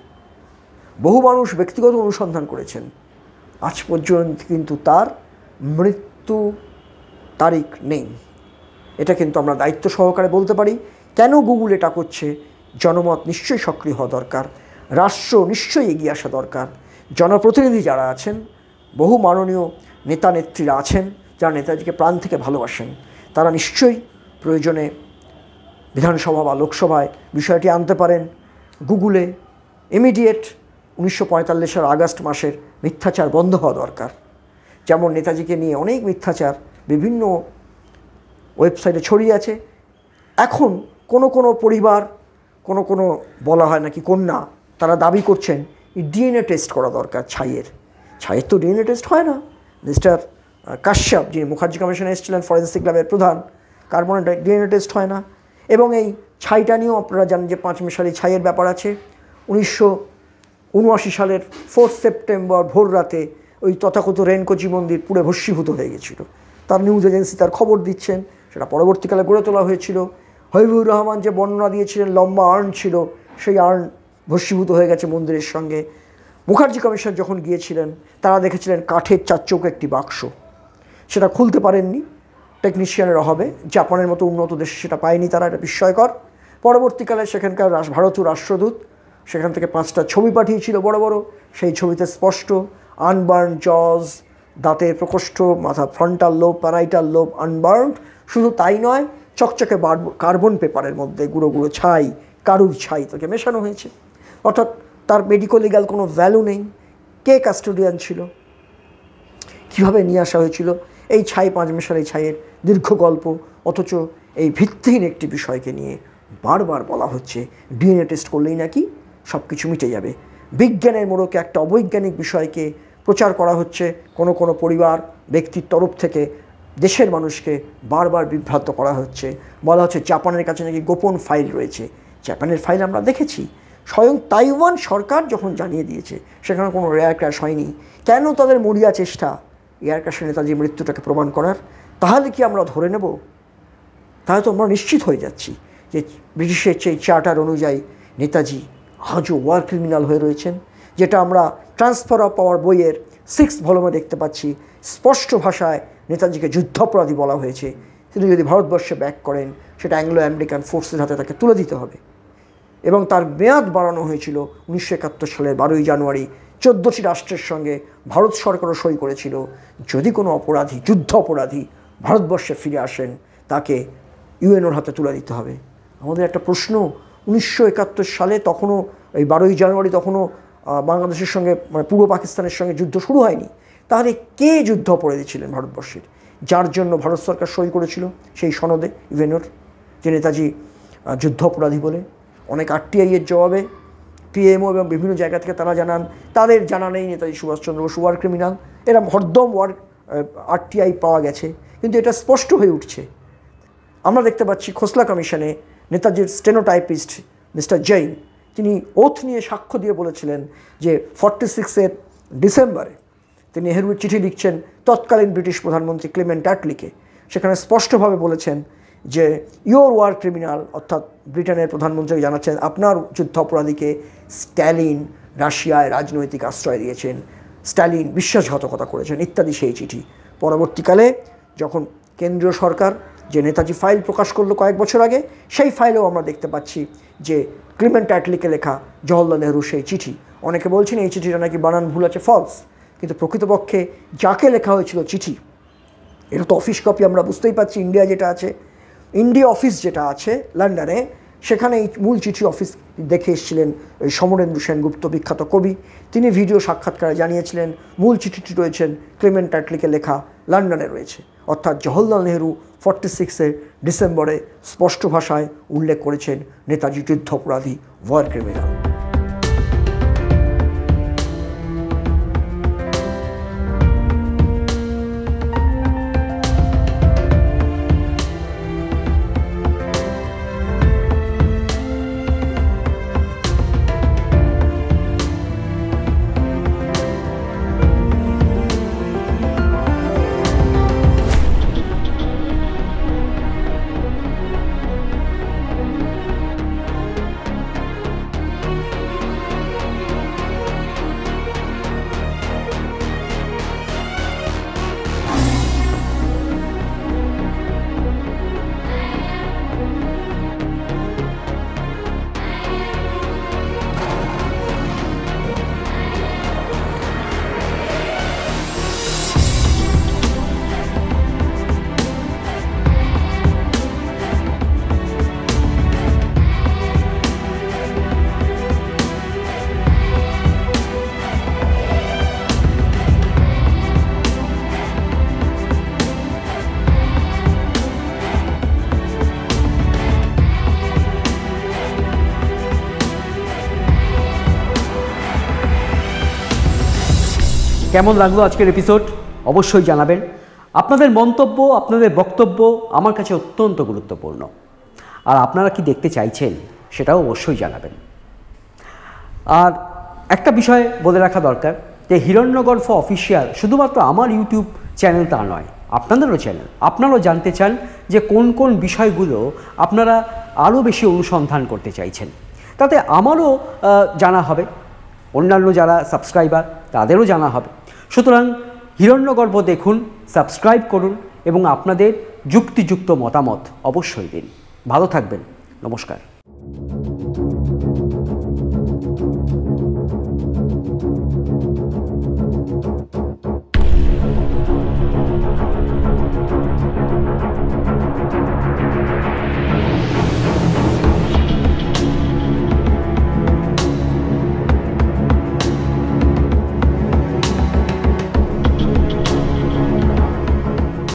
বহু মানুষ ব্যক্তিগত অনুসন্ধান করেছেন। আজ পর্যন্ত কিন্তু তার মৃত্যু তারিখ নেই। এটা কিন্তু আমরা দায়িত্ব সহকারে বলতে পারি। কেন গুগল এটা করছে? জনমত নিশ্চয়ই সক্রিয় হওয়া দরকার। রাষ্ট্র নিশ্চয়ই এগিয়ে আসা দরকার। জনপ্রতিনিধি যারা আছেন, বহু মাননীয় নেতা নেত্রীরা আছেন, যারা নেতাজিকে প্রাণ থেকে ভালোবাসেন, তারা নিশ্চয়ই প্রয়োজনে বিধানসভা বা লোকসভায় বিষয়টি আনতে পারেন। গুগলে ইমিডিয়েট উনিশশো পঁয়তাল্লিশের আগস্ট মাসের মিথ্যাচার বন্ধ হওয়া দরকার। যেমন নেতাজিকে নিয়ে অনেক মিথ্যাচার বিভিন্ন ওয়েবসাইটে ছড়িয়ে আছে। এখন কোনো কোনো পরিবার, কোনো কোনো বলা হয় নাকি কন্যা, তারা দাবি করছেন ডিএনএ টেস্ট করা দরকার ছাইয়ের। ছাইয়ের তো ডিএনএ টেস্ট হয় না। মিস্টার কাশ্যপ, যিনি মুখার্জি কমিশনে এসেছিলেন, ফরেন্সিক ল্যাবের প্রধান কার্বনের ডিএনএ টেস্ট হয় না। এবং এই ছাইটা নিয়েও আপনারা জানেন যে পাঁচ মিশালি ছাইয়ের ব্যাপার আছে। উনিশশো উনআশি সালের ফোর্থ সেপ্টেম্বর ভোর রাতে ওই তথাকথিত রেনকোচি মন্দির পুরে ভস্মীভূত হয়ে গেছিল। তার নিউজ এজেন্সি তার খবর দিচ্ছেন, সেটা পরবর্তীকালে গড়ে তোলা হয়েছিল। হবিবুর রহমান যে বর্ণনা দিয়েছিলেন, লম্বা আর্ন ছিল, সেই আর্ন ভস্মীভূত হয়ে গেছে মন্দিরের সঙ্গে। মুখার্জি কমিশন যখন গিয়েছিলেন, তারা দেখেছিলেন কাঠের চারচৌকো একটি বাক্স। সেটা খুলতে পারেননি টেকনিশিয়ানের অভাবে জাপানের মতো উন্নত দেশে সেটা পায়নি তারা, এটা বিস্ময়কর। পরবর্তীকালে সেখানকার ভারতীয় রাষ্ট্রদূত সেখান থেকে পাঁচটা ছবি পাঠিয়েছিল বড় বড়। সেই ছবিতে স্পষ্ট, আনবার্ন জজ দাঁতের প্রকোষ্ঠ, মাথা frontal lobe parietal lobe unburned শুধু তাই নয়, চকচকে কার্বন পেপারের মধ্যে গুঁড়ো গুঁড়ো ছাই, কারুর ছাই তাকে মেশানো হয়েছে। অর্থাৎ তার মেডিকো লিগাল কোনো ভ্যালু নেই। কে কাস্টোডিয়ান ছিল? কীভাবে নিয়ে আসা হয়েছিল? এই ছাই, পাঁচ মেশার এই ছাইয়ের দীর্ঘ গল্প অথচ এই ভিত্তিহীন একটি বিষয়কে নিয়ে বারবার বলা হচ্ছে। ডিএনএ টেস্ট করলেই নাকি সব কিছু মিটে যাবে। বিজ্ঞানের মোড়কে একটা অবৈজ্ঞানিক বিষয়কে প্রচার করা হচ্ছে। কোনো কোনো পরিবার, ব্যক্তির তরফ থেকে দেশের মানুষকে বারবার বিভ্রান্ত করা হচ্ছে। বলা হচ্ছে জাপানের কাছে নাকি গোপন ফাইল রয়েছে। জাপানের ফাইল আমরা দেখেছি। স্বয়ং তাইওয়ান সরকার যখন জানিয়ে দিয়েছে, সেখানে কোনো রেয়ার ক্র্যাশ হয়নি। কেন তাদের মরিয়া চেষ্টা? এয়ার ক্র্যাশে নেতাজির মৃত্যুটাকে প্রমাণ করার। তাহলে কি আমরা ধরে নেব? তাহলে তো আমরা নিশ্চিত হয়ে যাচ্ছি যে ব্রিটিশের সেই চার্টার অনুযায়ী নেতাজি আজও ওয়ার ক্রিমিনাল হয়ে রয়েছেন, যেটা আমরা ট্রান্সফার অফ পাওয়ার বইয়ের সিক্স ভলমে দেখতে পাচ্ছি। স্পষ্ট ভাষায় নেতাজিকে যুদ্ধাপরাধী বলা হয়েছে। তিনি যদি ভারতবর্ষে ব্যাক করেন, সেটা অ্যাংলো আমেরিকান ফোর্সের হাতে তাকে তুলে দিতে হবে। এবং তার মেয়াদ বাড়ানো হয়েছিল উনিশশো একাত্তর সালের বারোই জানুয়ারি। চোদ্দোটি রাষ্ট্রের সঙ্গে ভারত সরকারও সই করেছিল। যদি কোনো অপরাধী যুদ্ধ অপরাধী ভারতবর্ষে ফিরে আসেন, তাকে ইউএনওর হাতে তুলে দিতে হবে। আমাদের একটা প্রশ্ন, উনিশশো একাত্তর সালে তখনও, এই বারোই জানুয়ারি তখনও বাংলাদেশের সঙ্গে মানে পূর্ব পাকিস্তানের সঙ্গে যুদ্ধ শুরু হয়নি। তাহলে কে যুদ্ধ অপরাধী ছিলেন ভারতবর্ষের? যার জন্য ভারত সরকার সই করেছিল সেই সনদে ইউএনওর, যে নেতাজি যুদ্ধ অপরাধী বলে। অনেক আরটিআইয়ের জবাবে পিএমও এবং বিভিন্ন জায়গা থেকে তারা জানান, তাদের জানা নেই নেতাজি সুভাষচন্দ্র বসু, ওয়ার ক্রিমিনাল। এরা হরদম ওয়ার আরটিআই পাওয়া গেছে। কিন্তু এটা স্পষ্ট হয়ে উঠছে। আমরা দেখতে পাচ্ছি খোসলা কমিশনে নেতাজির স্টেনোটাইপিস্ট মিস্টার জৈন, তিনি ওথ নিয়ে সাক্ষ্য দিয়ে বলেছিলেন যে ফর্টি সিক্সের ডিসেম্বরে তিনি নেহরুর চিঠি লিখছেন তৎকালীন ব্রিটিশ প্রধানমন্ত্রী ক্লেমেন্ট অ্যাটলিকে সেখানে স্পষ্টভাবে বলেছেন যে ইয়োর ওয়ার ক্রিমিনাল অর্থাৎ ব্রিটেনের প্রধানমন্ত্রী জানাচ্ছেন, আপনার যুদ্ধ অপরাধীকে স্ট্যালিন রাশিয়ায় রাজনৈতিক আশ্রয় দিয়েছেন। স্ট্যালিন বিশ্বাসঘাতকতা করেছেন, ইত্যাদি সেই চিঠি। পরবর্তীকালে যখন কেন্দ্রীয় সরকার যে নেতাজি ফাইল প্রকাশ করল কয়েক বছর আগে, সেই ফাইলেও আমরা দেখতে পাচ্ছি যে ক্লিমেন্ট অ্যাটলিকে লেখা জওহরলাল নেহরু সেই চিঠি। অনেকে বলছেন এই চিঠিটা নাকি বানান ভুল আছে ফলস কিন্তু প্রকৃতপক্ষে যাকে লেখা হয়েছিল চিঠি, এটা তো অফিস কপি আমরা বুঝতেই পাচ্ছি ইন্ডিয়া যেটা আছে ইন্ডিয়া অফিস যেটা আছে লন্ডনে সেখানে এই মূল চিঠি অফিস দেখে এসেছিলেন সমরেন্দ্র সেনগুপ্ত, বিখ্যাত কবি। তিনি ভিডিও সাক্ষাৎকারে জানিয়েছিলেন, মূল চিঠিটি রয়েছেন ক্লেমেন্ট অ্যাটলিকে লেখা লন্ডনে রয়েছে। অর্থাৎ জওহরলাল নেহরু ফর্টি সিক্সের ডিসেম্বরে স্পষ্ট ভাষায় উল্লেখ করেছেন নেতাজি যুদ্ধাপরাধী ওয়ার ক্রিমিনাল। কেমন লাগল আজকের এপিসোড অবশ্যই জানাবেন। আপনাদের মন্তব্য, আপনাদের বক্তব্য আমার কাছে অত্যন্ত গুরুত্বপূর্ণ। আর আপনারা কি দেখতে চাইছেন, সেটাও অবশ্যই জানাবেন। আর একটা বিষয় বলে রাখা দরকার, যে হিরণ্যগর্ভ অফিসিয়াল শুধুমাত্র আমার ইউটিউব চ্যানেল তা নয়, আপনাদেরও চ্যানেল আপনারাও জানতে চান যে কোন কোন বিষয়গুলো আপনারা আরও বেশি অনুসন্ধান করতে চাইছেন। তাতে আমারও জানা হবে। অন্যান্য যারা সাবস্ক্রাইবার তাদেরও জানা হবে। সুতরাং হিরণ্যগর্ভ দেখুন সাবস্ক্রাইব করুন এবং আপনাদের যুক্তিযুক্ত মতামত অবশ্যই দিন। ভালো থাকবেন। নমস্কার।